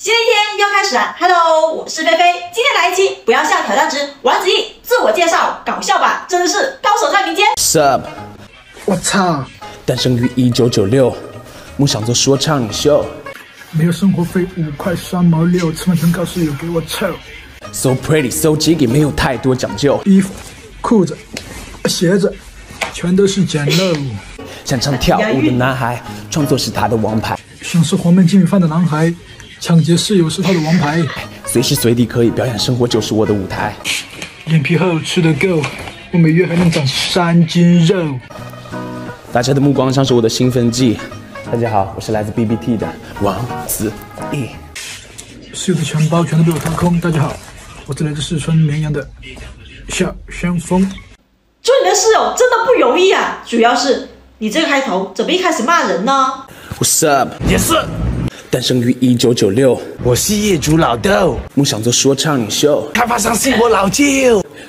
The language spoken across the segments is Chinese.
新的一天又开始了，Hello，我是菲菲，今天来一期不要笑挑战之王子异自我介绍搞笑版，真的是高手在民间。Sup，我操！诞生于一九九六，梦想做说唱领袖没有生活费五块三毛六，吃饭全靠室友给我凑。，So pretty so jiggy，没有太多讲究，衣服、裤子、鞋子，全都是捡漏。想唱跳舞的男孩，创作是他的王牌，想吃黄焖鸡米饭的男孩，抢劫室友是他的王牌。随时随地可以表演，生活就是我的舞台。脸皮厚，吃得够，我每月还能长三斤肉。大家的目光像是我的兴奋剂。大家好，我是来自 BBT 的王子异。室友的钱包全都被我掏空。大家好，我是来自四川绵阳的小香风。做你的室友真的不容易啊，主要是你这个开头怎么一开始骂人呢？What's up？也是，诞生于一九九六，我是业主老豆，梦想做说唱领袖开发商是我老舅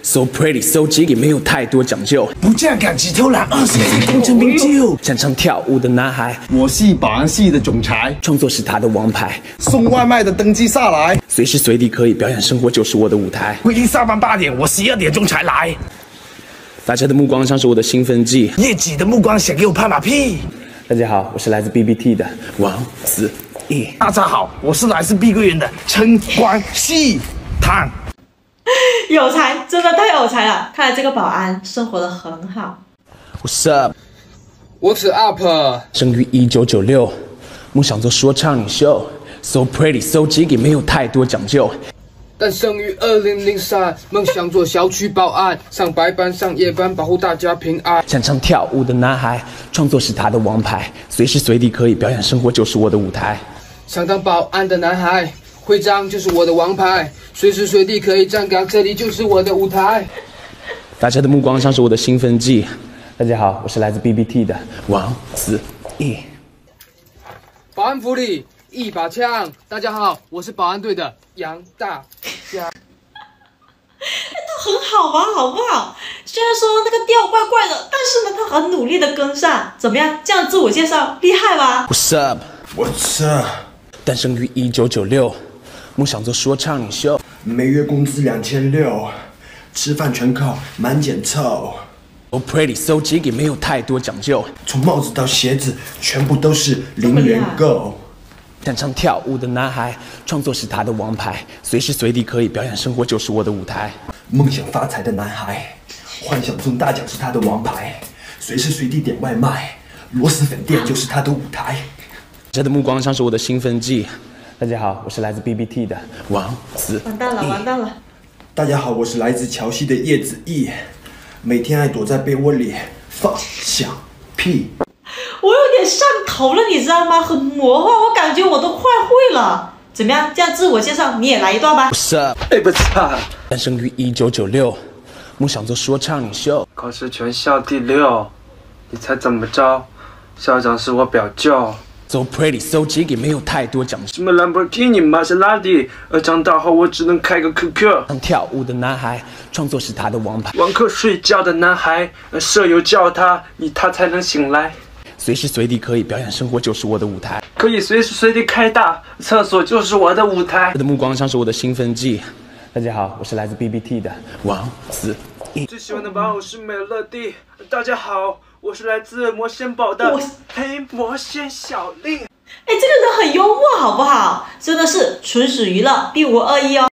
，，So pretty so jiggy，没有太多讲究，不降赶集偷懒，二十年功成名就。擅长跳舞的男孩，我是保安系的总裁，创作是他的王牌，送外卖的登记下来。随时随地可以表演，生活就是我的舞台。规定下班八点，我十二点钟才来。大家的目光像是我的兴奋剂。业绩的目光想给我拍马屁。大家好，我是来自 BBT 的王子异。大家好，我是来自碧桂园的陈光熙汤。有才，真的太有才了！看来这个保安生活的很好。What's up？What's up？生于一九九六，梦想做说唱领袖。So pretty so jiggy，没有太多讲究，但生于二零零三，梦想做小区保安，上白班上夜班，保护大家平安。擅长跳舞的男孩，创作是他的王牌，随时随地可以表演，生活就是我的舞台。想当保安的男孩，徽章就是我的王牌，随时随地可以站岗，这里就是我的舞台。大家的目光像是我的兴奋剂。大家好，我是来自 BBT 的王子异。保安服里一把枪，大家好，我是保安队的杨大侠。很好玩，好不好？虽然说那个调怪怪的，但是呢，他很努力的跟上。怎么样？这样自我介绍厉害吧？What's up？我操！诞生于一九九六，梦想做说唱领袖。每月工资两千六，吃饭全靠满减凑。So pretty so jiggy，没有太多讲究，从帽子到鞋子，全部都是零元购。擅长跳舞的男孩，创作是他的王牌，随时随地可以表演，生活就是我的舞台。梦想发财的男孩，幻想中大奖是他的王牌，随时随地点外卖，螺蛳粉店就是他的舞台。大家的目光像是我的兴奋剂。大家好，我是来自 BBT 的王子完蛋了，完蛋了！大家好，我是来自桥西的叶子毅，每天爱躲在被窝里放响屁。我有点上头了，你知道吗？很魔幻，我感觉我都快会了。怎么样？这样自我介绍你也来一段吧。What's up？哎不操！诞生于一九九六，梦想做说唱领袖。考试全校第六，你猜怎么着？校长是我表舅。So pretty so jiggy，没有太多讲究。什么兰博基尼、玛莎拉蒂，而长大后我只能开个 QQ。唱跳舞的男孩，创作是他的王牌，网课睡觉的男孩，而舍友叫他，你他才能醒来。随时随地可以表演，生活就是我的舞台。可以随时随地开大，厕所就是我的舞台他。的目光像是我的兴奋剂。大家好，我是来自 BBT 的王子异。最喜欢的玩偶是美乐蒂。大家好，我是来自魔仙堡的我黑魔仙小丽。哎，这个人很幽默，好不好？真的是纯属娱乐，并无恶意哦。